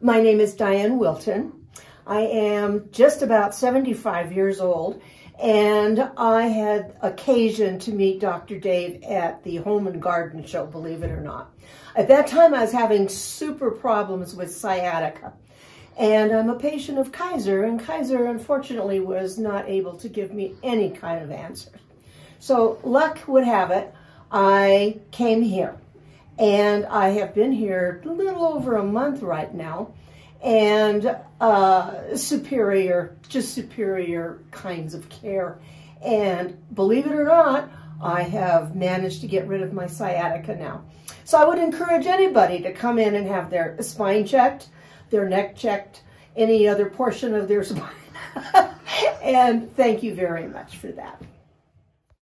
My name is Diane Wilton. I am just about 75 years old and I had occasion to meet Dr. Dave at the Home and Garden Show, believe it or not. At that time, I was having super problems with sciatica. And I'm a patient of Kaiser, and Kaiser, unfortunately, was not able to give me any kind of answer. So luck would have it, I came here. And I have been here a little over a month right now and uh, superior, just superior kinds of care. And believe it or not, I have managed to get rid of my sciatica now. So I would encourage anybody to come in and have their spine checked, their neck checked, any other portion of their spine. and thank you very much for that.